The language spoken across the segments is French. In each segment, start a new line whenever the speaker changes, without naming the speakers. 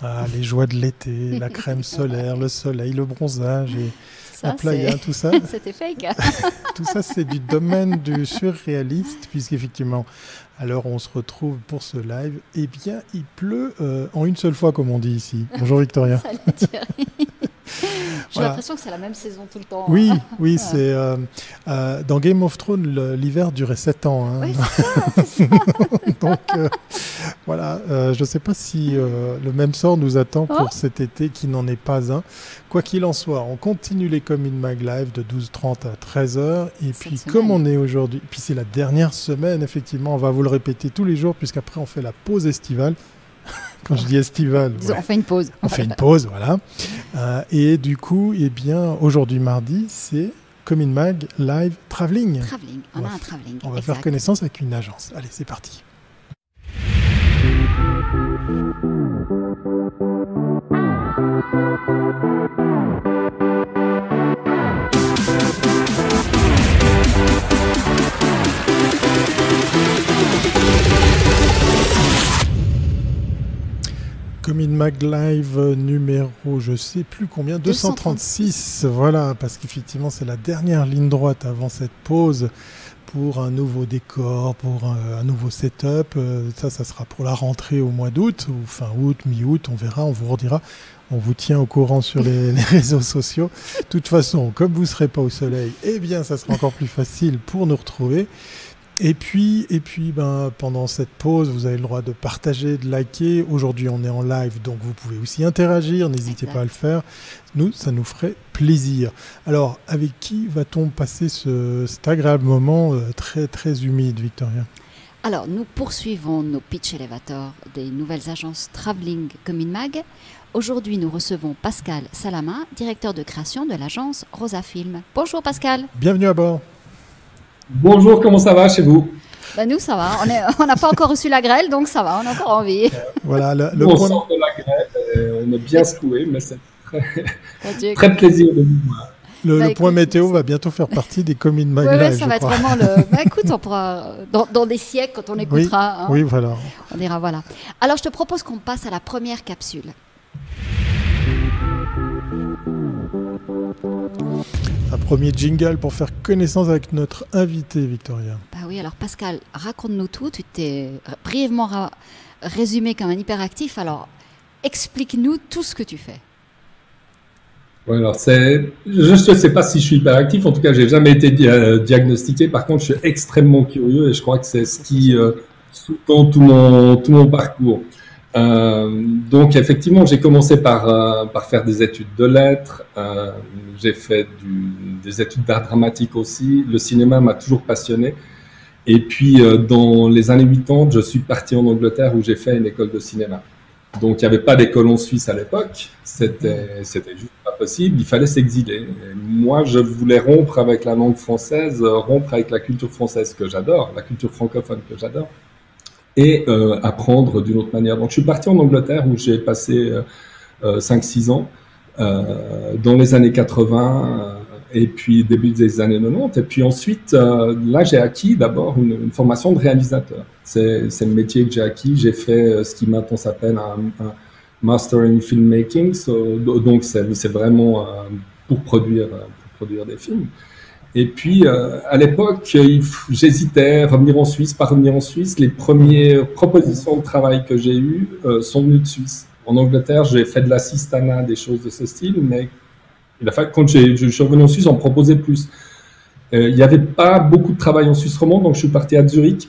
Ah, les joies de l'été, la crème solaire, le soleil, le bronzage et la playa, tout ça.
C'était fake.
tout ça, c'est du domaine du surréaliste, puisqu'effectivement, où on se retrouve pour ce live, eh bien, il pleut euh, en une seule fois, comme on dit ici. Bonjour Victoria.
Salut Thierry. J'ai l'impression que c'est la même saison tout le temps.
Oui, oui, c'est euh, euh, dans Game of Thrones, l'hiver durait 7 ans.
Hein. Oui, ça,
Donc euh, voilà, je ne sais pas si le même sort nous attend pour oh. cet été qui n'en est pas un. Quoi qu'il en soit, on continue les Comin Mag Live de 12h30 à 13h. Et puis comme on est aujourd'hui, puis c'est la dernière semaine, effectivement, on va vous le répéter tous les jours puisqu'après on fait la pause estivale. Quand je dis estival.
On fait une pause.
On fait une pause, voilà. Euh, et du coup, eh bien, aujourd'hui mardi, c'est Comin Mag Live Traveling.
Traveling, on, a un traveling.
On va faire connaissance avec une agence. Allez, c'est parti. Mag Live numéro, je sais plus combien, 236. Voilà, parce qu'effectivement, c'est la dernière ligne droite avant cette pause pour un nouveau décor, pour un, nouveau setup. Euh, ça, ça sera pour la rentrée au mois d'août, ou fin août, mi-août, on verra, on vous redira. On vous tient au courant sur les, les réseaux sociaux. De toute façon, comme vous ne serez pas au soleil, eh bien, ça sera encore plus facile pour nous retrouver. Et puis, et puis ben, pendant cette pause, vous avez le droit de partager, de liker. Aujourd'hui, on est en live, donc vous pouvez aussi interagir. N'hésitez pas à le faire. Nous, ça nous ferait plaisir. Alors, avec qui va-t-on passer ce, cet agréable moment euh, très, très humide, Victoria?
Alors, nous poursuivons nos pitch elevators des nouvelles agences Traveling Comin Mag. Aujourd'hui, nous recevons Pascal Salama, directeur de création de l'agence Rosa Film. Bonjour Pascal.
Bienvenue à bord.
Bonjour, comment ça va chez vous
bah nous, ça va. On n'a pas encore reçu la grêle, donc ça va, on a encore envie.
Voilà, le,
on point... sort de la grêle, on est bien secoué, mais c'est très, très plaisir de vous voir.
Le, bah, point météo va bientôt faire partie des communes Mag
Oui, ça va être vraiment le. Bah, écoute, on pourra dans, dans, des siècles quand on écoutera.
Hein, oui, voilà.
On dira voilà. Alors, je te propose qu'on passe à la première capsule.
Un premier jingle pour faire connaissance avec notre invité, Victoria.
Bah oui, alors Pascal, raconte-nous tout. Tu t'es brièvement résumé comme un hyperactif. Alors, explique-nous tout ce que tu fais.
Alors c'est, je ne sais pas si je suis hyperactif. En tout cas, j'ai jamais été diagnostiqué. Par contre, je suis extrêmement curieux et je crois que c'est ce qui euh, sous-tend tout mon, tout mon parcours. Euh, donc effectivement, j'ai commencé par, euh, par faire des études de lettres, euh, j'ai fait des études d'art dramatique aussi, le cinéma m'a toujours passionné. Et puis dans les années 80, je suis parti en Angleterre où j'ai fait une école de cinéma. Donc il n'y avait pas d'école en Suisse à l'époque, c'était juste pas possible, il fallait s'exiler. Moi, je voulais rompre avec la langue française, rompre avec la culture française que j'adore, la culture francophone que j'adore et euh, apprendre d'une autre manière. Donc je suis parti en Angleterre où j'ai passé 5-6 euh, euh, ans dans les années 80 et puis début des années 90. Et puis ensuite, là, j'ai acquis d'abord une, formation de réalisateur. C'est le métier que j'ai acquis. J'ai fait ce qui maintenant s'appelle un, un, Master in Filmmaking. donc, c'est vraiment pour, produire, pour produire des films. Et puis, euh, à l'époque, j'hésitais à revenir en Suisse, pas revenir en Suisse. Les premières propositions de travail que j'ai eues euh, sont venues de Suisse. En Angleterre, j'ai fait de l'assistanat, des choses de ce style, mais il a quand je suis revenu en Suisse, on proposait plus. Euh, il n'y avait pas beaucoup de travail en Suisse romande, donc je suis parti à Zurich.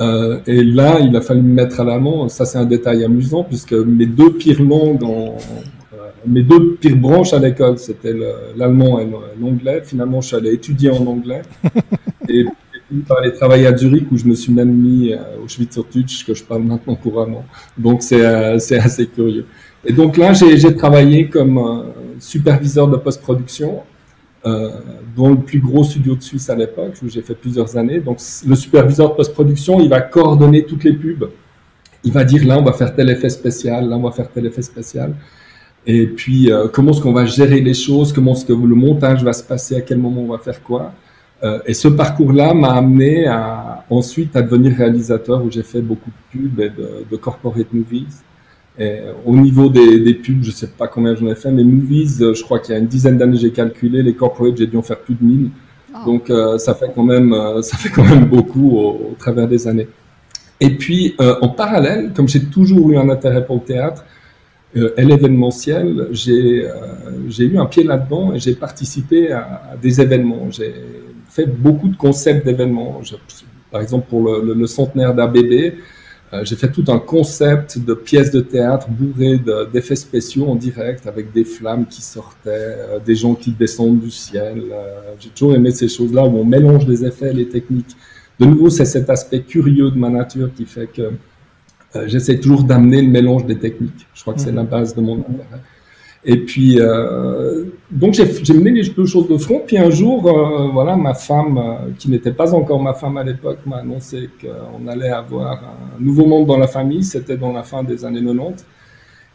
et là, il a fallu me mettre à l'amont. Ça, c'est un détail amusant, puisque mes deux pires langues en, mes deux pires branches à l'école, c'était l'allemand et l'anglais. Finalement, je suis allé étudier en anglais. et puis, par aller travailler à Zurich, où je me suis même mis euh, au Schweizerdeutsch, que je parle maintenant couramment. Donc, c'est euh, assez curieux. Et donc là, j'ai travaillé comme euh, superviseur de post-production euh, dans le plus gros studio de Suisse à l'époque, où j'ai fait plusieurs années. Donc, le superviseur de post-production, il va coordonner toutes les pubs. Il va dire là, on va faire tel effet spécial, là, on va faire tel effet spécial. Et puis, euh, comment est-ce qu'on va gérer les choses, comment est-ce que le montage va se passer, à quel moment on va faire quoi? Euh, et ce parcours-là m'a amené à, ensuite à devenir réalisateur où j'ai fait beaucoup de pubs et de, de corporate movies. Et au niveau des, pubs, je sais pas combien j'en ai fait, mais Movies, je crois qu'il y a une dizaine d'années, j'ai calculé. Les corporate, j'ai dû en faire plus de 1000. Ah. Donc ça fait quand même, ça fait quand même beaucoup au, travers des années. Et puis en parallèle, comme j'ai toujours eu un intérêt pour le théâtre, euh, l'événementiel, j'ai j'ai eu un pied là-dedans et j'ai participé à, des événements. J'ai fait beaucoup de concepts d'événements. Par exemple, pour le, le, centenaire d'ABB, euh, j'ai fait tout un concept de pièces de théâtre bourrées d'effets spéciaux en direct avec des flammes qui sortaient, euh, des gens qui descendent du ciel. Euh, j'ai toujours aimé ces choses-là où on mélange les effets et les techniques. De nouveau, c'est cet aspect curieux de ma nature qui fait que j'essaie toujours d'amener le mélange des techniques. Je crois que c'est mhm. la base de mon intérêt. Et puis, euh, donc j'ai mené les deux choses de front. Puis un jour, euh, voilà, ma femme, euh, qui n'était pas encore ma femme à l'époque, m'a annoncé qu'on allait avoir un nouveau monde dans la famille. C'était dans la fin des années 90.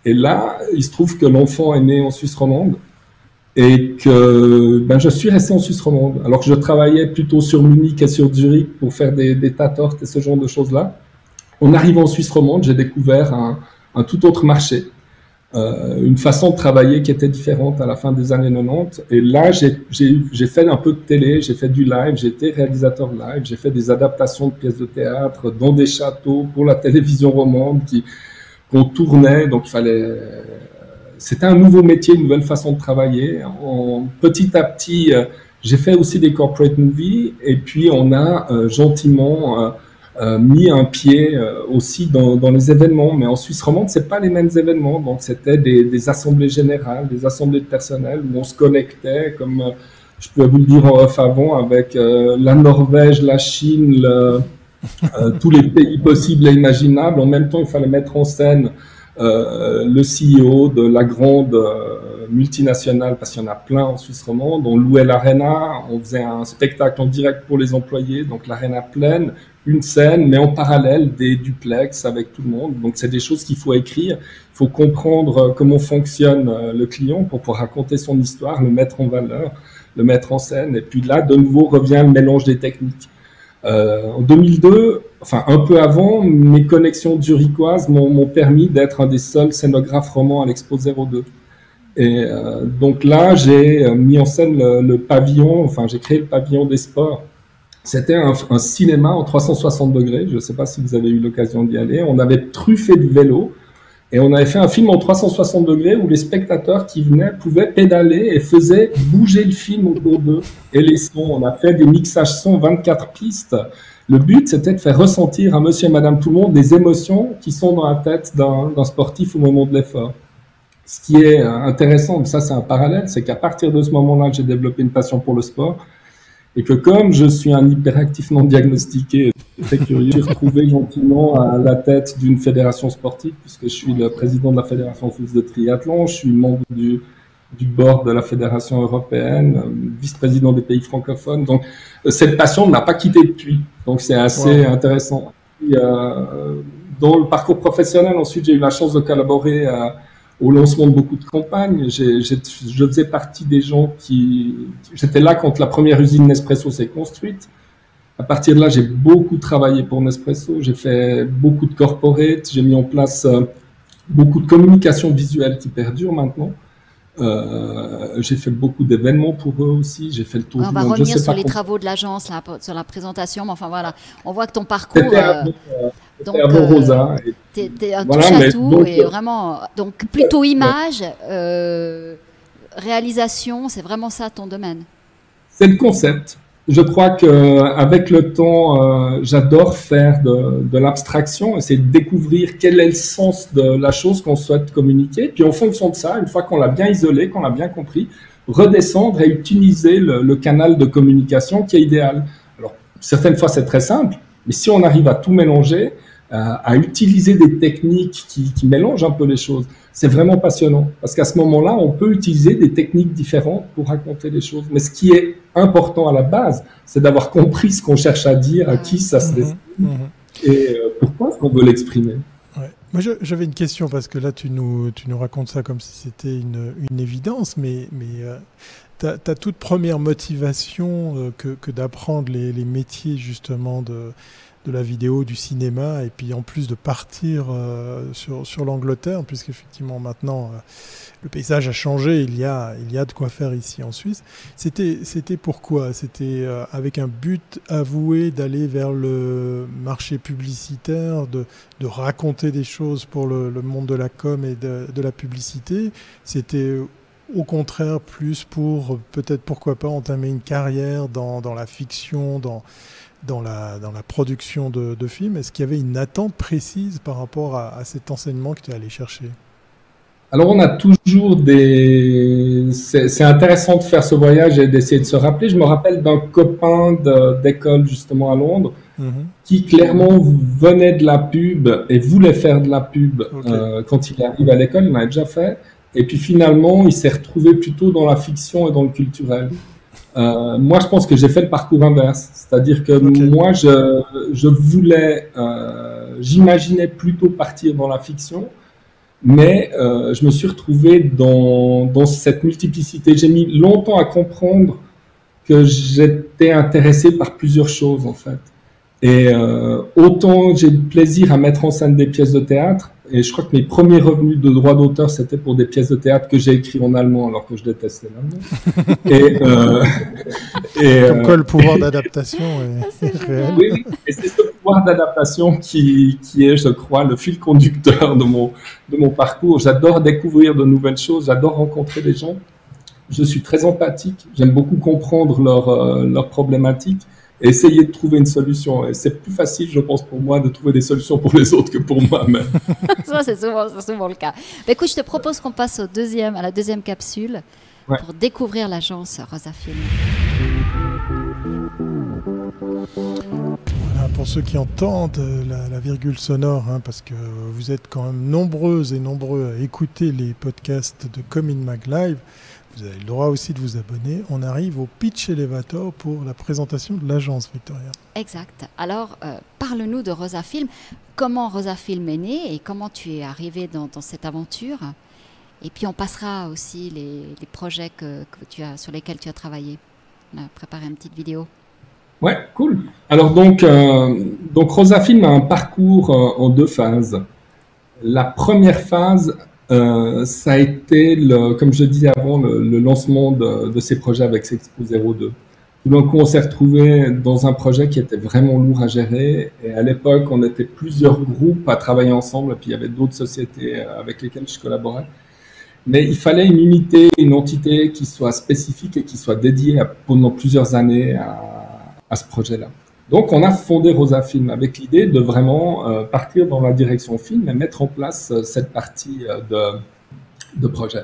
Et là, il se trouve que l'enfant est né en Suisse romande et que ben, je suis resté en Suisse romande. Alors que je travaillais plutôt sur Munich et sur Zurich pour faire des, des tatortes et ce genre de choses-là. En arrivant en Suisse romande, j'ai découvert un, un tout autre marché euh, une façon de travailler qui était différente à la fin des années 90. Et là, j'ai fait un peu de télé, j'ai fait du live, j'ai été réalisateur live, j'ai fait des adaptations de pièces de théâtre dans des châteaux pour la télévision romande qui qu'on tournait. Donc, il fallait. C'était un nouveau métier, une nouvelle façon de travailler. Petit à petit, euh, j'ai fait aussi des corporate movies. Et puis, on a euh, gentiment euh, mis un pied euh, aussi dans, les événements. Mais en Suisse romande, c'est pas les mêmes événements. Donc, c'était des, assemblées générales, des assemblées de personnel où on se connectait, comme euh, je peux vous le dire en off avant, avec la Norvège, la Chine, tous les pays possibles et imaginables. En même temps, il fallait mettre en scène le CEO de la grande multinationale, parce qu'il y en a plein en Suisse romande. On louait l'arena, on faisait un spectacle en direct pour les employés, donc l'arena pleine, une scène, mais en parallèle des duplex avec tout le monde. Donc c'est des choses qu'il faut écrire. Il faut comprendre euh, comment fonctionne euh, le client pour pouvoir raconter son histoire, le mettre en valeur, le mettre en scène. Et puis là, de nouveau, revient le mélange des techniques. Euh, en 2002, enfin un peu avant, mes connexions zurichoises m'ont permis d'être un des seuls scénographes romans à l'Expo 02. Et donc là, j'ai mis en scène le pavillon, enfin j'ai créé le pavillon des sports c'était un, cinéma en 360 degrés. Je ne sais pas si vous avez eu l'occasion d'y aller. On avait truffé du vélo et on avait fait un film en 360 degrés où les spectateurs qui venaient pouvaient pédaler et faisaient bouger le film autour d'eux et les sons. On a fait des mixages sons 24 pistes. Le but, c'était de faire ressentir à monsieur et madame tout le monde des émotions qui sont dans la tête d'un sportif au moment de l'effort. Ce qui est intéressant, ça c'est un parallèle, c'est qu'à partir de ce moment-là, j'ai développé une passion pour le sport et que comme je suis un hyperactif non diagnostiqué, très curieux, j'ai retrouvé gentiment à la tête d'une fédération sportive, puisque je suis le président de la Fédération suisse de triathlon, je suis membre du, du board de la Fédération européenne, vice-président des pays francophones. Donc, cette passion ne m'a pas quitté depuis. Donc, c'est assez intéressant. euh, dans le parcours professionnel, ensuite, j'ai eu la chance de collaborer à au lancement de beaucoup de campagnes. je faisais partie des gens qui... J'étais là quand la première usine Nespresso s'est construite. À partir de là, j'ai beaucoup travaillé pour Nespresso. J'ai fait beaucoup de corporate. J'ai mis en place euh, beaucoup de communication visuelle qui perdure maintenant. Euh, j'ai fait beaucoup d'événements pour eux aussi. J'ai fait le tour
On va revenir sur les travaux de l'agence, sur la présentation. Mais enfin voilà, on voit que ton parcours. Euh,
donc, euh, Rosa.
Tu es, un touche à tout donc, et vraiment. Donc plutôt image, réalisation, c'est vraiment ça ton domaine.
C'est le concept je crois que avec le temps, euh, j'adore faire de, de l'abstraction, essayer de découvrir quel est le sens de la chose qu'on souhaite communiquer. Puis en fonction de ça, une fois qu'on l'a bien isolé, qu'on l'a bien compris, redescendre et utiliser le, le, canal de communication qui est idéal. Alors certaines fois c'est très simple, mais si on arrive à tout mélanger, euh, à utiliser des techniques qui, qui mélangent un peu les choses, c'est vraiment passionnant parce qu'à ce moment-là, on peut utiliser des techniques différentes pour raconter les choses. Mais ce qui est important à la base, c'est d'avoir compris ce qu'on cherche à dire, à qui ça se mhm. destine mhm. et euh, pourquoi est-ce qu'on veut l'exprimer.
Moi, j'avais une question parce que là, tu nous, tu nous racontes ça comme si c'était une, une, évidence, mais, mais euh, ta, toute première motivation euh, que, d'apprendre les, métiers justement de, de la vidéo, du cinéma, et puis en plus de partir euh, sur, sur l'Angleterre, puisqu'effectivement maintenant euh, le paysage a changé, il y a, il y a de quoi faire ici en Suisse. C'était, pourquoi C'était avec un but avoué d'aller vers le marché publicitaire, de, de raconter des choses pour le, le monde de la com et de, de la publicité. C'était au contraire plus pour peut-être pourquoi pas entamer une carrière dans, dans la fiction, dans, dans la, dans la production de, de films? Est-ce qu'il y avait une attente précise par rapport à, à cet enseignement que tu es allé chercher?
Alors on a toujours des... C'est intéressant de faire ce voyage et d'essayer de se rappeler. Je me rappelle d'un copain d'école justement à Londres mm -hmm. qui clairement venait de la pub et voulait faire de la pub okay. euh, quand il arrive à l'école, il en avait déjà fait. Et puis finalement, il s'est retrouvé plutôt dans la fiction et dans le culturel. Euh, moi, je pense que j'ai fait le parcours inverse, c'est-à-dire que okay. moi, je, je voulais, euh, j'imaginais plutôt partir dans la fiction, mais euh, je me suis retrouvé dans, dans cette multiplicité. J'ai mis longtemps à comprendre que j'étais intéressé par plusieurs choses, en fait. Et autant j'ai du plaisir à mettre en scène des pièces de théâtre, et je crois que mes premiers revenus de droit d'auteur, c'était pour des pièces de théâtre que j'ai écrites en allemand, alors que je détestais l'allemand. et, euh,
et, Comme quoi le pouvoir d'adaptation est, est réel.
Oui, et c'est ce pouvoir d'adaptation qui, qui est, je crois, le fil conducteur de mon, de mon parcours. J'adore découvrir de nouvelles choses, j'adore rencontrer des gens. Je suis très empathique, j'aime beaucoup comprendre leurs euh, leurs problématiques essayer de trouver une solution. C'est plus facile, je pense, pour moi de trouver des solutions pour les autres que pour moi-même.
Ça, c'est souvent, souvent, le cas. Mais écoute, je te propose qu'on passe au deuxième, à la deuxième capsule ouais. pour découvrir l'agence Rosa Film.
Voilà, pour ceux qui entendent la, la virgule sonore, hein, parce que vous êtes quand même nombreuses et nombreux à écouter les podcasts de Comin Mag Live, vous avez le droit aussi de vous abonner. On arrive au pitch elevator pour la présentation de l'agence Victoria.
Exact. Alors, euh, parle-nous de Rosa Film. Comment Rosa Film est née et comment tu es arrivé dans, dans cette aventure? Et puis, on passera aussi les, les projets que, que, tu as, sur lesquels tu as travaillé. On a préparé une petite vidéo.
Ouais, cool. Alors, donc, euh, donc Rosa Film a un parcours euh, en deux phases. La première phase, euh, ça a été, le, comme je disais avant, le, le lancement de, de, ces projets avec Sexpo 02. Tout d'un coup, on s'est retrouvé dans un projet qui était vraiment lourd à gérer. Et à l'époque, on était plusieurs groupes à travailler ensemble. Et puis, il y avait d'autres sociétés euh, avec lesquelles je collaborais. Mais il fallait une unité, une entité qui soit spécifique et qui soit dédiée à, pendant plusieurs années à, à ce projet-là. Donc, on a fondé Rosa Film avec l'idée de vraiment euh, partir dans la direction film et mettre en place euh, cette partie euh, de, projet.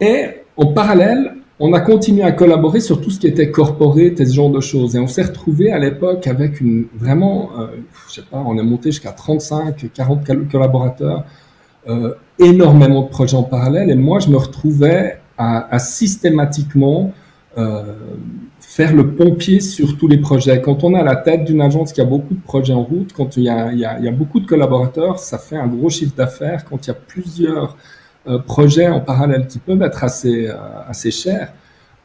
Et en parallèle, on a continué à collaborer sur tout ce qui était corporate et ce genre de choses. Et on s'est retrouvé à l'époque avec une vraiment, je sais pas, on est monté jusqu'à 35, 40 collaborateurs, énormément de projets en parallèle. Et moi, je me retrouvais à, systématiquement faire le pompier sur tous les projets. Quand on est à la tête d'une agence qui a beaucoup de projets en route, quand il y a, beaucoup de collaborateurs, ça fait un gros chiffre d'affaires. Quand il y a plusieurs euh, projets en parallèle qui peuvent être assez, euh, chers,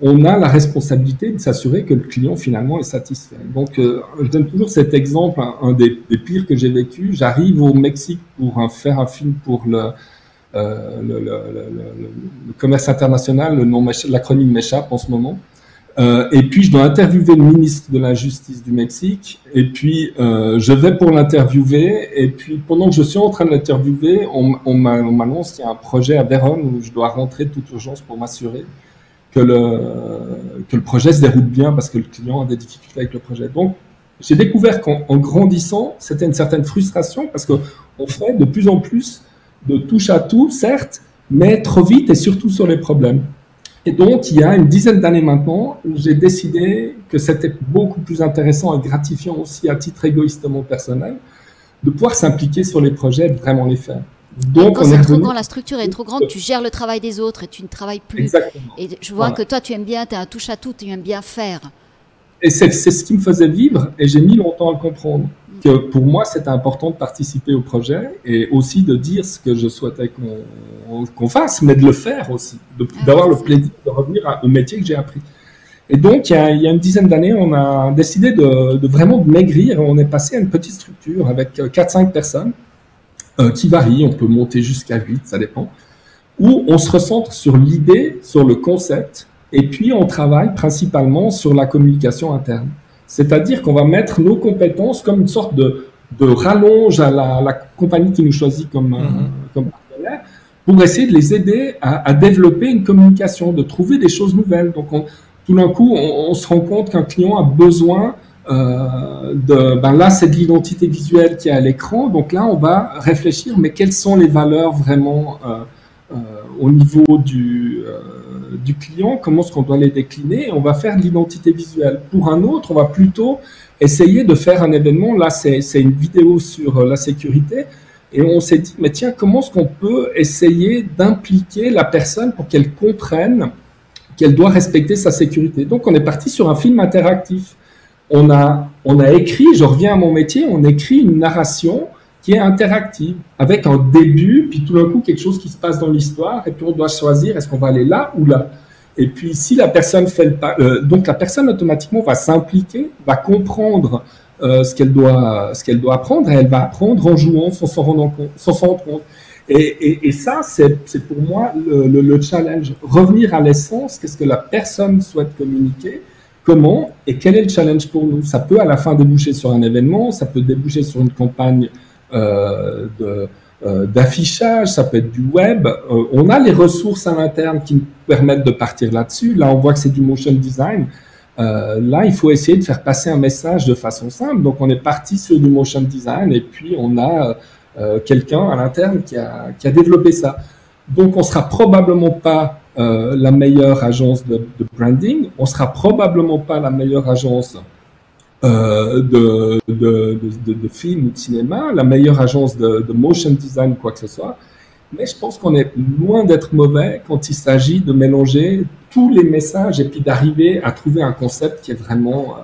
on a la responsabilité de s'assurer que le client finalement est satisfait. Donc, euh, je donne toujours cet exemple, un, des, pires que j'ai vécu. J'arrive au Mexique pour faire un film pour le, euh, le, commerce international, le nom, l'acronyme m'échappe en ce moment. Euh, et puis, je dois interviewer le ministre de la Justice du Mexique. Et puis, euh, je vais pour l'interviewer. Et puis, pendant que je suis en train de l'interviewer, on, on m'annonce qu'il y a un projet à Vérone où je dois rentrer de toute urgence pour m'assurer que le, que le projet se déroule bien parce que le client a des difficultés avec le projet. Donc, j'ai découvert qu'en grandissant, c'était une certaine frustration parce qu'on fait de plus en plus de touche à tout, certes, mais trop vite et surtout sur les problèmes. Et donc, il y a une dizaine d'années maintenant, j'ai décidé que c'était beaucoup plus intéressant et gratifiant aussi à titre égoïstement personnel de pouvoir s'impliquer sur les projets et vraiment les faire.
Donc, quand c'est trop grand, la structure est trop grande, tu gères le travail des autres et tu ne travailles plus.
Exactement.
Et je vois voilà. que toi, tu aimes bien, tu as un touche à tout, tu aimes bien faire.
Et c'est ce qui me faisait vivre et j'ai mis longtemps à le comprendre que pour moi, c'était important de participer au projet et aussi de dire ce que je souhaitais qu'on qu fasse, mais de le faire aussi, d'avoir le plaisir de revenir à, au métier que j'ai appris. Et donc, il y a, il y a une dizaine d'années, on a décidé de, de, vraiment de maigrir. On est passé à une petite structure avec 4-5 personnes euh, qui varient. On peut monter jusqu'à 8, ça dépend. Où on se recentre sur l'idée, sur le concept, et puis on travaille principalement sur la communication interne. C'est-à-dire qu'on va mettre nos compétences comme une sorte de, de rallonge à la, la, compagnie qui nous choisit comme, mm comme partenaire pour essayer de les aider à, à, développer une communication, de trouver des choses nouvelles. Donc, on, tout d'un coup, on, on, se rend compte qu'un client a besoin euh, de, ben là, c'est de l'identité visuelle qui est à l'écran. Donc là, on va réfléchir, mais quelles sont les valeurs vraiment euh, euh, au niveau du, euh, du client Comment est-ce qu'on doit les décliner On va faire de l'identité visuelle. Pour un autre, on va plutôt essayer de faire un événement. Là, c'est une vidéo sur la sécurité. Et on s'est dit, mais tiens, comment est-ce qu'on peut essayer d'impliquer la personne pour qu'elle comprenne qu'elle doit respecter sa sécurité? Donc on est parti sur un film interactif. On a, on a écrit, je reviens à mon métier, on écrit une narration qui est interactive, avec un début, puis tout d'un coup quelque chose qui se passe dans l'histoire, et puis on doit choisir est-ce qu'on va aller là ou là. Et puis si la personne fait le pas, euh, donc la personne automatiquement va s'impliquer, va comprendre euh, ce qu'elle doit, ce qu'elle doit apprendre, et elle va apprendre en jouant sans s'en rendre compte, sans s'en rendre compte. Et, ça, c'est pour moi le, le, le, challenge. Revenir à l'essence, qu'est-ce que la personne souhaite communiquer, comment et quel est le challenge pour nous. Ça peut à la fin déboucher sur un événement, ça peut déboucher sur une campagne de, euh, d'affichage, ça peut être du web. Euh, on a les ressources à l'interne qui nous permettent de partir là-dessus. Là, on voit que c'est du motion design. Euh, là, il faut essayer de faire passer un message de façon simple. Donc, on est parti sur du motion design et puis on a euh, quelqu'un à l'interne qui a, qui a, développé ça. Donc, on sera probablement pas euh, la meilleure agence de, de, branding, on sera probablement pas la meilleure agence euh, de, de, de, de, film ou de cinéma, la meilleure agence de, motion design, quoi que ce soit. Mais je pense qu'on est loin d'être mauvais quand il s'agit de mélanger tous les messages et puis d'arriver à trouver un concept qui est vraiment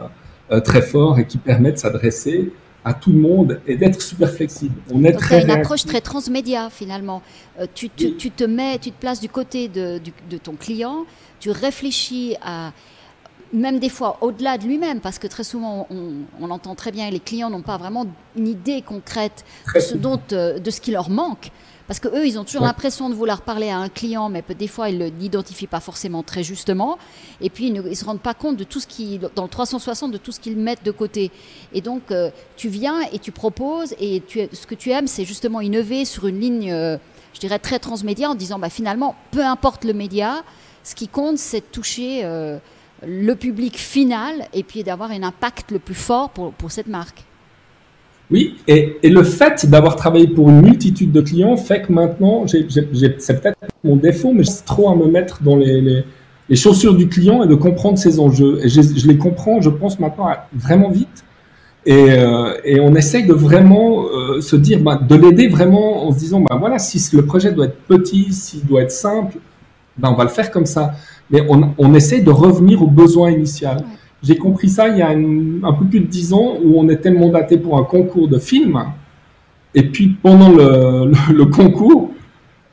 euh, très fort et qui permet de s'adresser à tout le monde et d'être super flexible.
On est Donc très une approche très transmédia finalement. Euh, tu, tu, tu, te mets, tu te places du côté de, du, de ton client, tu réfléchis à même des fois au-delà de lui-même, parce que très souvent on, on, entend très bien, les clients n'ont pas vraiment une idée concrète de ce, dont, euh, de ce qui leur manque. Parce qu'eux, ils ont toujours ouais. l'impression de vouloir parler à un client, mais des fois, ils ne l'identifient pas forcément très justement. Et puis, ils ne se rendent pas compte de tout ce qui, dans le 360, de tout ce qu'ils mettent de côté. Et donc, euh, tu viens et tu proposes, et tu, ce que tu aimes, c'est justement innover sur une ligne, euh, je dirais, très transmédia, en disant, bah, finalement, peu importe le média, ce qui compte, c'est de toucher euh, le public final et puis d'avoir un impact le plus fort pour, pour cette marque.
Oui, et, et, le fait d'avoir travaillé pour une multitude de clients fait que maintenant, c'est peut-être mon défaut, mais c'est trop à me mettre dans les, les, chaussures du client et de comprendre ses enjeux. Et je, je les comprends, je pense maintenant vraiment vite. Et, euh, et on essaye de vraiment euh, se dire, bah, de l'aider vraiment en se disant, bah, voilà, si le projet doit être petit, s'il doit être simple, bah, on va le faire comme ça. Mais on, on essaye de revenir au besoin initial. Ouais. J'ai compris ça il y a une, un peu plus de dix ans où on était mandaté pour un concours de film. Et puis pendant le, le, le concours,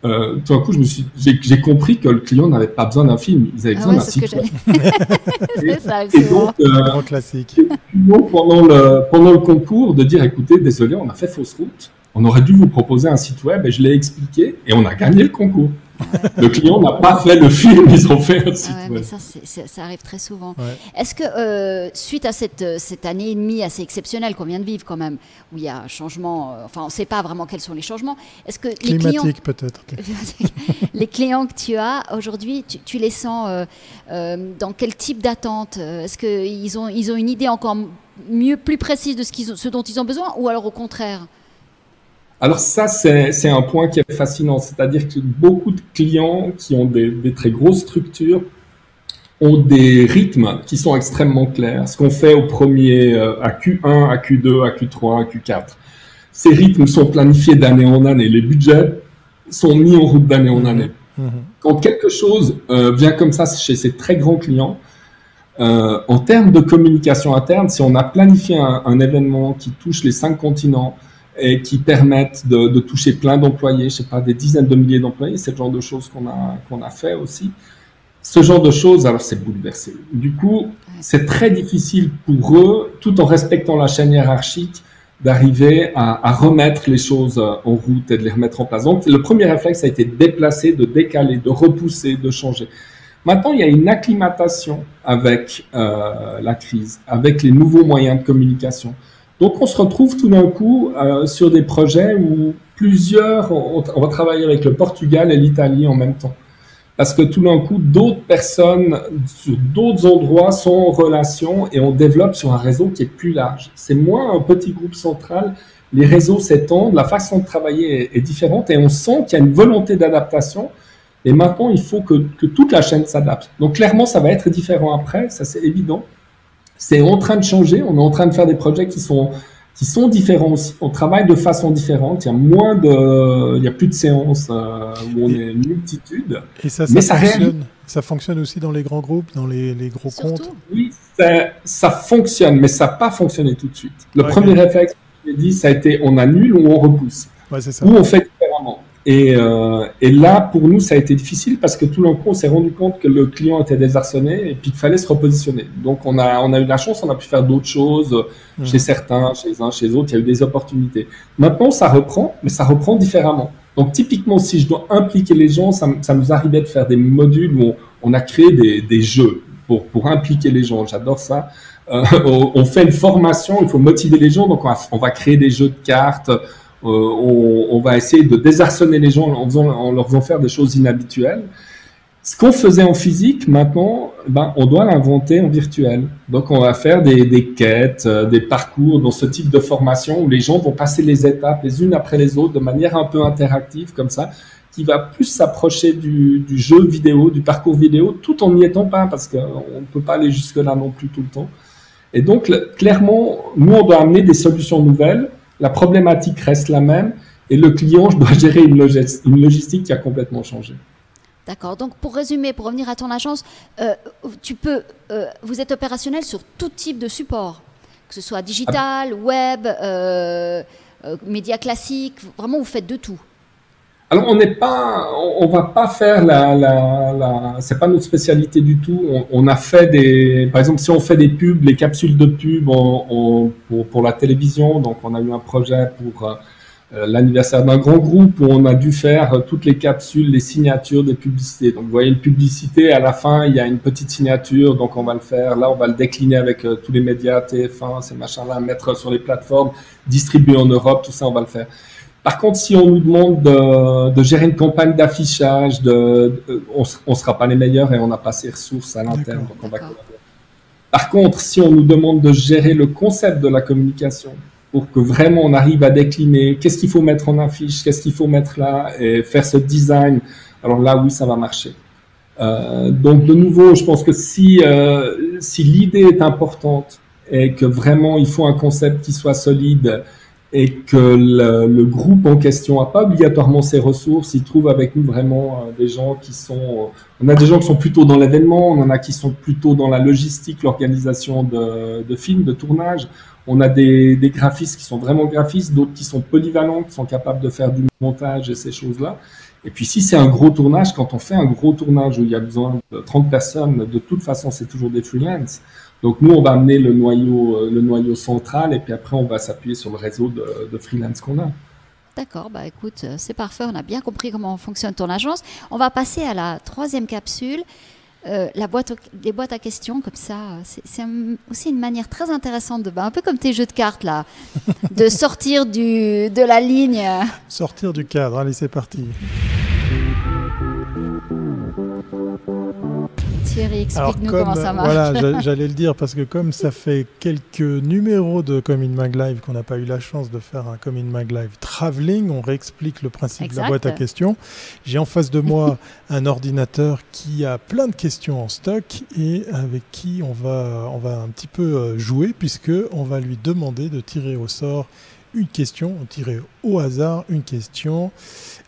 euh, tout d'un coup, j'ai compris que le client n'avait pas besoin d'un film, ils avaient besoin ah ouais, d'un site web.
et, et donc,
euh, classique.
donc pendant, le, pendant le concours, de dire écoutez, désolé, on a fait fausse route, on aurait dû vous proposer un site web et je l'ai expliqué et on a gagné le concours. le client n'a pas fait le film, ils ont fait un site
ah ouais, ça, ça, arrive très souvent. Ouais. Est-ce que, euh, suite à cette, cette, année et demie assez exceptionnelle qu'on vient de vivre quand même, où il y a un changement, euh, enfin on ne sait pas vraiment quels sont les changements, est-ce que
Climatique les clients... peut-être.
les clients que tu as aujourd'hui, tu, tu, les sens euh, euh dans quel type d'attente Est-ce qu'ils ont, ils ont une idée encore mieux, plus précise de ce, qu'ils ont, ce dont ils ont besoin ou alors au contraire
alors ça, c'est un point qui est fascinant, c'est-à-dire que beaucoup de clients qui ont des, des, très grosses structures ont des rythmes qui sont extrêmement clairs. Ce qu'on fait au premier, euh, à Q1, à Q2, à Q3, à Q4. Ces rythmes sont planifiés d'année en année. Les budgets sont mis en route d'année en année. Mmh. Quand quelque chose euh, vient comme ça chez ces très grands clients, euh, en termes de communication interne, si on a planifié un, un événement qui touche les cinq continents, et qui permettent de, de toucher plein d'employés, je sais pas, des dizaines de milliers d'employés, c'est le genre de choses qu'on a, qu'on a fait aussi. ce genre de choses, alors c'est bouleversé. Du coup, c'est très difficile pour eux, tout en respectant la chaîne hiérarchique, d'arriver à, remettre les choses en route et de les remettre en place. Donc, le premier réflexe a été de déplacer, de décaler, de repousser, de changer. Maintenant, il y a une acclimatation avec euh, la crise, avec les nouveaux moyens de communication. Donc, on se retrouve tout d'un coup euh, sur des projets où plusieurs, on, va travailler avec le Portugal et l'Italie en même temps parce que tout d'un coup, d'autres personnes sur d'autres endroits sont en relation et on développe sur un réseau qui est plus large. C'est moins un petit groupe central, les réseaux s'étendent, la façon de travailler est, différente et on sent qu'il y a une volonté d'adaptation. Et maintenant, il faut que, que toute la chaîne s'adapte. Donc clairement, ça va être différent après, ça c'est évident. C'est en train de changer, on est en train de faire des projets qui sont qui sont différents aussi. On travaille de façon différente. Il y a moins de, il y a plus de séances euh, où on est une multitude.
Et ça, ça mais fonctionne. Ça, fonctionne aussi dans les grands groupes, dans les, les gros comptes.
Oui, ça, ça, fonctionne, mais ça n'a pas fonctionné tout de suite. Le premier réflexe, j'ai dit, ça a été on annule ou on repousse.
Ouais, ça.
Ou on fait. Et, euh, et, là, pour nous, ça a été difficile parce que tout d'un coup, on s'est rendu compte que le client était désarçonné et puis qu'il fallait se repositionner. Donc, on a, on a eu la chance, on a pu faire d'autres choses mmh. chez certains, chez uns, chez d'autres. Il y a eu des opportunités. Maintenant, ça reprend, mais ça reprend différemment. Donc, typiquement, si je dois impliquer les gens, ça, ça nous arrivait de faire des modules où on, a créé des, des, jeux pour, pour impliquer les gens. J'adore ça. Euh, on fait une formation, il faut motiver les gens. Donc, on va, on va créer des jeux de cartes euh, on, va essayer de désarçonner les gens en, leur faisant faire des choses inhabituelles. Ce qu'on faisait en physique, maintenant, ben, on doit l'inventer en virtuel. Donc, on va faire des, quêtes, euh, des parcours dans ce type de formation où les gens vont passer les étapes les unes après les autres de manière un peu interactive comme ça, qui va plus s'approcher du, du, jeu vidéo, du parcours vidéo, tout en n'y étant pas, parce qu'on ne peut pas aller jusque-là non plus tout le temps. Et donc, clairement, nous, on doit amener des solutions nouvelles la problématique reste la même et le client doit gérer une, logistique qui a complètement changé.
D'accord. Donc, pour résumer, pour revenir à ton agence, euh, tu peux, euh, vous êtes opérationnel sur tout type de support, que ce soit digital, web, euh, médias classiques. Vraiment, vous faites de tout.
Alors, on n'est pas, on, va pas faire la, la, la c'est pas notre spécialité du tout. On, a fait des, par exemple, si on fait des pubs, les capsules de pub pour, pour, la télévision, donc on a eu un projet pour euh, l'anniversaire d'un grand groupe où on a dû faire toutes les capsules, les signatures des publicités. Donc, vous voyez, une publicité, à la fin, il y a une petite signature, donc on va le faire. Là, on va le décliner avec euh, tous les médias, TF1, ces machins-là, mettre sur les plateformes, distribuer en Europe, tout ça, on va le faire. Par contre, si on nous demande de, gérer une campagne d'affichage, de, on ne sera pas les meilleurs et on n'a pas ces ressources à l'interne. Par contre, si on nous demande de gérer le concept de la communication pour que vraiment on arrive à décliner qu'est-ce qu'il faut mettre en affiche, qu'est-ce qu'il faut mettre là et faire ce design, alors là, oui, ça va marcher. Euh, donc, de nouveau, je pense que si, euh, si l'idée est importante et que vraiment il faut un concept qui soit solide, et que le, groupe en question n'a pas obligatoirement ses ressources. Il trouve avec nous vraiment euh, des gens qui sont... Euh, on a des gens qui sont plutôt dans l'événement, on en a qui sont plutôt dans la logistique, l'organisation de, de, films, de tournage. On a des, des graphistes qui sont vraiment graphistes, d'autres qui sont polyvalents, qui sont capables de faire du montage et ces choses-là. Et puis si c'est un gros tournage, quand on fait un gros tournage où il y a besoin de 30 personnes, de toute façon c'est toujours des freelance. Donc nous, on va amener le noyau, euh, le noyau central et puis après, on va s'appuyer sur le réseau de, freelance qu'on a.
D'accord, bah écoute, euh, c'est parfait, on a bien compris comment fonctionne ton agence. On va passer à la troisième capsule, euh, la boîte les boîtes à questions, comme ça, c'est aussi une manière très intéressante de, bah, un peu comme tes jeux de cartes là, de sortir du, de la ligne.
Sortir du cadre, allez c'est parti.
Explique-nous comment ça marche.
Voilà, j'allais le dire parce que comme ça fait quelques numéros de Comin Mag Live qu'on n'a pas eu la chance de faire un Comin Mag Live traveling, on réexplique le principe de la boîte à questions. J'ai en face de moi un ordinateur qui a plein de questions en stock et avec qui on va, on va un petit peu euh, jouer puisque on va lui demander de tirer au sort une question, tirer au hasard une question.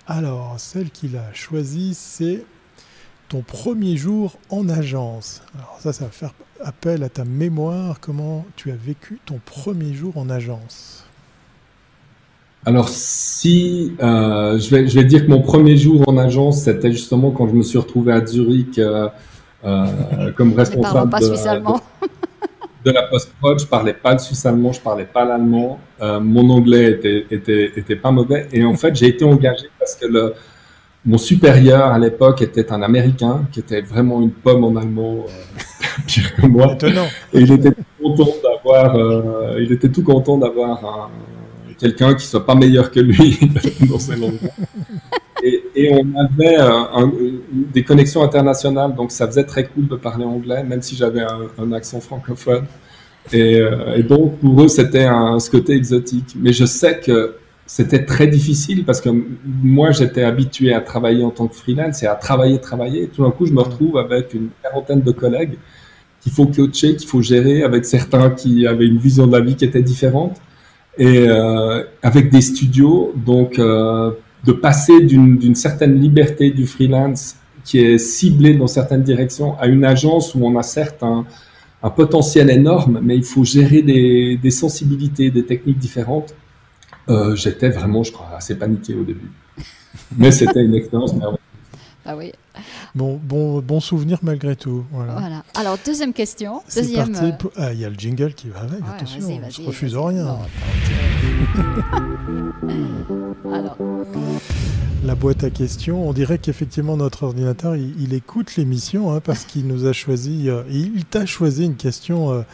Alors, celle qu'il a choisie, c'est ton premier jour en agence. Alors ça, ça va faire appel à ta mémoire. Comment tu as vécu ton premier jour en agence
Alors si euh, je, vais, je vais dire que mon premier jour en agence, c'était justement quand je me suis retrouvé à Zurich euh, comme responsable
pas
de, de, la post-prod. Je parlais pas le suisse allemand, je parlais pas l'allemand. mon anglais était, était, était pas mauvais. Et en fait, j'ai été engagé parce que le, mon supérieur à l'époque était un Américain qui était vraiment une pomme en allemand, euh, pire que moi.
Étonnant.
Et il était content d'avoir, euh, il était tout content d'avoir quelqu'un qui soit pas meilleur que lui dans ses langues. Et, et, on avait un, des connexions internationales, donc ça faisait très cool de parler anglais, même si j'avais un, accent francophone. Et, euh, et, donc pour eux, c'était ce côté exotique. Mais je sais que c'était très difficile parce que moi, j'étais habitué à travailler en tant que freelance et à travailler, travailler. tout d'un coup, je me retrouve avec une quarantaine de collègues qu'il faut coacher, qu'il faut gérer, avec certains qui avaient une vision de la vie qui était différente et euh, avec des studios. Donc, euh, de passer d'une certaine liberté du freelance qui est ciblée dans certaines directions à une agence où on a certes un, un potentiel énorme, mais il faut gérer des, des sensibilités, des techniques différentes euh, j'étais vraiment, je crois, assez paniqué au début. Mais c'était une expérience merveilleuse.
Ah oui.
Bon, bon, bon souvenir malgré tout.
Voilà. Alors, deuxième question.
Deuxième. Euh, ah, il y a le jingle qui va avec, attention, je refuse rien. Alors. La boîte à questions, on dirait qu'effectivement notre ordinateur, il, écoute l'émission hein, parce qu'il nous a choisi, euh, il t'a choisi une question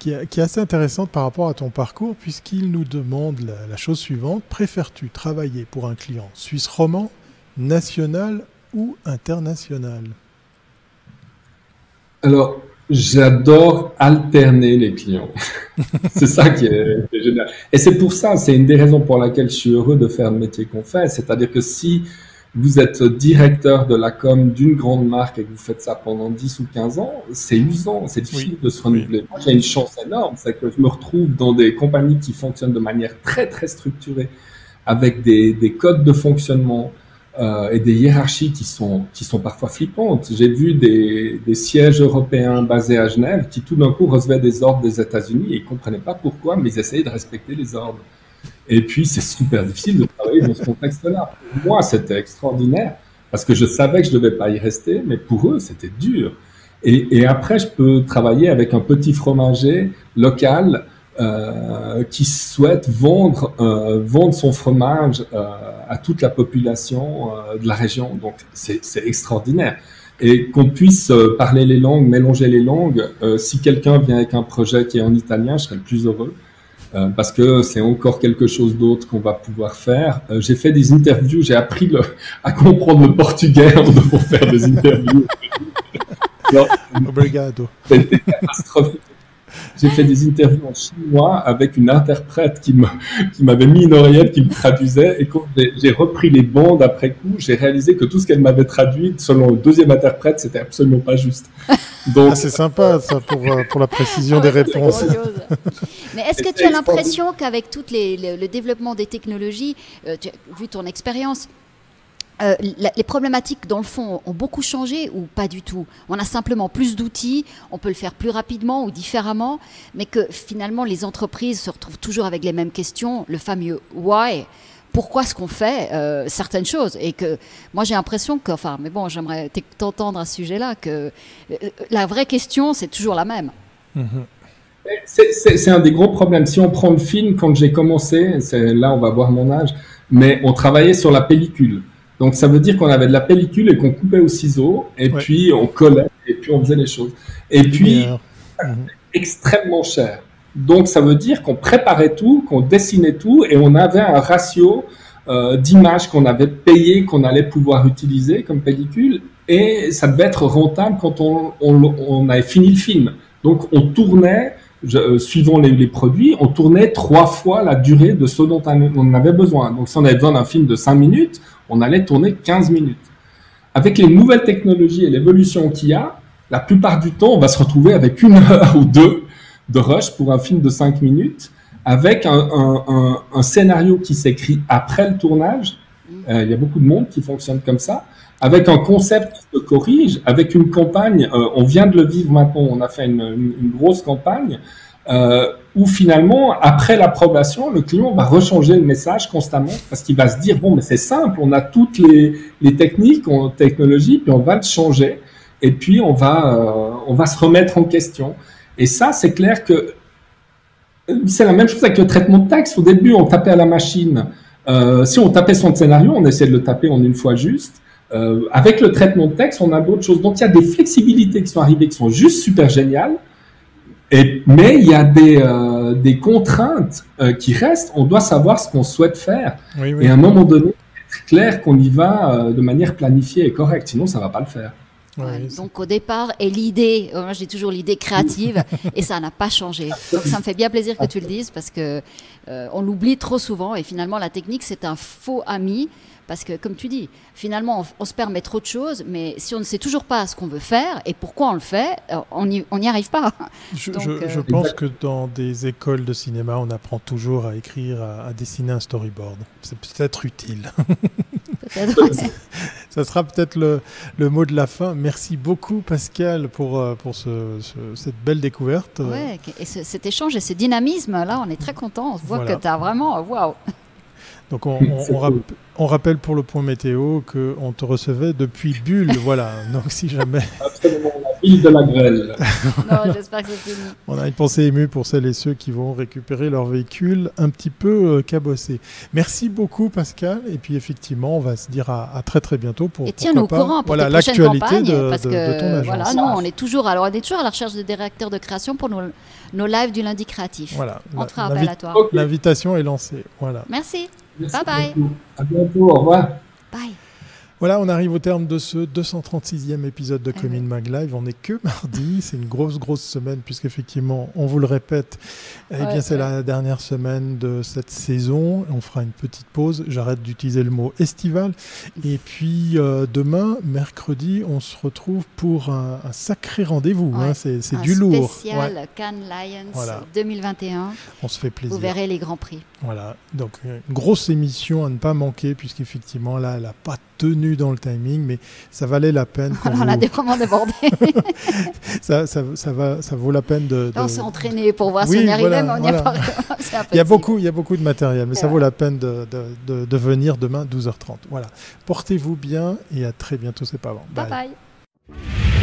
qui est, assez intéressante par rapport à ton parcours, puisqu'il nous demande la, chose suivante. Préfères-tu travailler pour un client suisse roman, national ou international?
Alors, j'adore alterner les clients. c'est ça qui est, qui est génial. Et c'est pour ça, c'est une des raisons pour laquelle je suis heureux de faire le métier qu'on fait. C'est-à-dire que si vous êtes directeur de la com d'une grande marque et que vous faites ça pendant 10 ou 15 ans, c'est usant, c'est difficile de se renouveler. Moi, j'ai une chance énorme, c'est que je me retrouve dans des compagnies qui fonctionnent de manière très, très structurée, avec des, des codes de fonctionnement euh, et des hiérarchies qui sont, qui sont parfois flippantes. J'ai vu des, des sièges européens basés à Genève qui tout d'un coup recevaient des ordres des États-Unis et ils comprenaient pas pourquoi, mais ils essayaient de respecter les ordres. Et puis, c'est super difficile de dans ce contexte-là. Pour moi, c'était extraordinaire parce que je savais que je ne devais pas y rester, mais pour eux, c'était dur. Et, après, je peux travailler avec un petit fromager local euh, qui souhaite vendre, euh, son fromage euh, à toute la population de la région. Donc, c'est extraordinaire. Et qu'on puisse parler les langues, mélanger les langues. Si quelqu'un vient avec un projet qui est en italien, je serais le plus heureux. Euh, parce que c'est encore quelque chose d'autre qu'on va pouvoir faire. Euh, j'ai fait des interviews, j'ai appris le, à comprendre le portugais en devant faire des interviews.
Obrigado.
C'était catastrophique. J'ai fait des interviews en chinois avec une interprète qui m'avait mis une oreillette qui me traduisait. Et quand j'ai repris les bandes après coup, j'ai réalisé que tout ce qu'elle m'avait traduit, selon le deuxième interprète, c'était absolument pas juste.
Donc, ah, c'est sympa ça pour, euh, pour la précision ah des réponses.
Mais est-ce que tu as l'impression qu'avec tout le, développement des technologies, euh, vu ton expérience, euh, les problématiques, dans le fond, ont beaucoup changé ou pas du tout? On a simplement plus d'outils, on peut le faire plus rapidement ou différemment, mais que finalement, les entreprises se retrouvent toujours avec les mêmes questions, le fameux why pourquoi est-ce qu'on fait euh, certaines choses? Et que moi j'ai l'impression que enfin mais bon j'aimerais t'entendre à ce sujet-là que euh, la vraie question c'est toujours la même.
Mm-hmm. C'est un des gros problèmes. Si on prend le film, quand j'ai commencé, là on va voir mon âge, mais on travaillait sur la pellicule. Donc ça veut dire qu'on avait de la pellicule et qu'on coupait au ciseau, et puis on collait, et puis on faisait les choses. Et puis, mhm. extrêmement cher. Donc ça veut dire qu'on préparait tout, qu'on dessinait tout, et on avait un ratio euh, d'images qu'on avait payé, qu'on allait pouvoir utiliser comme pellicule, et ça devait être rentable quand on, on, on avait fini le film. Donc on tournait euh, suivant les, les, produits, on tournait trois fois la durée de ce dont on avait besoin. Donc si on avait besoin d'un film de 5 minutes, on allait tourner 15 minutes. Avec les nouvelles technologies et l'évolution qu'il y a, la plupart du temps, on va se retrouver avec une heure ou deux de rush pour un film de 5 minutes, avec un, scénario qui s'écrit après le tournage. Euh, il y a beaucoup de monde qui fonctionne comme ça, avec un concept qui se corrige, avec une campagne. Euh, on vient de le vivre maintenant, on a fait une grosse campagne euh, où finalement, après l'approbation, le client va rechanger le message constamment parce qu'il va se dire, bon, mais c'est simple, on a toutes les, techniques, on, technologies, puis on va le changer. et puis on va, euh, on va se remettre en question. Et ça, c'est clair que c'est la même chose avec le traitement de texte. Au début, on tapait à la machine. Euh, si on tapait son scénario, on essayait de le taper en une fois juste. Euh, avec le traitement de texte, on a d'autres choses. Donc, il y a des flexibilités qui sont arrivées qui sont juste super géniales. Et, mais il y a des, euh, des contraintes euh, qui restent. On doit savoir ce qu'on souhaite faire.
Oui, oui.
Et à un moment donné, c'est clair qu'on y va euh, de manière planifiée et correcte. Sinon, ça va pas le faire.
Ouais,
donc au départ, et l'idée, moi j'ai toujours l'idée créative, et ça n'a pas changé. Donc ça me fait bien plaisir que tu le dises parce que euh, on l'oublie trop souvent et finalement la technique c'est un faux ami parce que comme tu dis, finalement on, on se permet trop de choses, mais si on ne sait toujours pas ce qu'on veut faire et pourquoi on le fait, euh, on n'y on arrive pas.
Je,
Donc,
je-
euh,
je pense que dans des écoles de cinéma, on apprend toujours à écrire, à, à dessiner un storyboard. C'est peut-être utile.
Peut-être.
Ça sera peut-être le, le mot de la fin. Merci beaucoup, Pascal, pour, euh, pour ce- ce- cette belle découverte.
Ouais, et ce- cet échange et ce dynamisme là, on est très content. On voit
Voilà.
que tu as vraiment, waouh.
Donc, on, on-
C'est
on rap-
cool.
on rappelle pour le point météo qu'on te recevait depuis Bulle. voilà. Donc, si jamais
Absolument, la ville de la grêle.
Non, j'espère que c'est fini.
on a une pensée émue pour celles et ceux qui vont récupérer leur véhicule un petit peu euh, cabossé. Merci beaucoup, Pascal. Et puis, effectivement, on va se dire à, à très très bientôt pour
Et tiens-nous au courant pour
voilà, l'actualité de,
parce
de-
que
de ton agence.
voilà, nous on est toujours, alors on est toujours à la recherche de directeurs de création pour nos, nos lives du lundi créatif.
Voilà.
On fera appel à toi.
L'invitation
est lancée. Voilà.
Merci.
Merci
Bye bye.
beaucoup. À bientôt. Au revoir.
Bye.
Voilà, on arrive au terme de ce 236e épisode de
Eh
Commune Mag Live. On n'est que mardi, c'est une grosse, grosse semaine, puisqu'effectivement, on vous le répète, eh bien,
Ouais,
c'est
ouais.
la dernière semaine de cette saison. On fera une petite pause. J'arrête d'utiliser le mot estival. Et puis, euh, demain, mercredi, on se retrouve pour un, un sacré rendez-vous.
Ouais,
hein. C'est c'est
Un
du lourd.
spécial Cannes Lions
Voilà.
2021.
on se fait plaisir.
Vous verrez les grands prix.
Voilà, donc une grosse émission à ne pas manquer, puisqu'effectivement, là, elle n'a pas tenu dans le timing, mais ça valait la peine. qu'on
on a
vous-
des- vraiment débordé.
ça, ça, ça va, ça vaut la peine de.
On s'est entraîné pour voir
Oui,
si on y arrivait,
voilà,
mais on n'y a
voilà.
pas
Il y a beaucoup, il y a beaucoup de matériel, mais ça
Ouais.
vaut la peine de, de, de- de venir demain 12h30. Voilà. Portez-vous bien et à très bientôt, c'est pas avant.
Bye bye.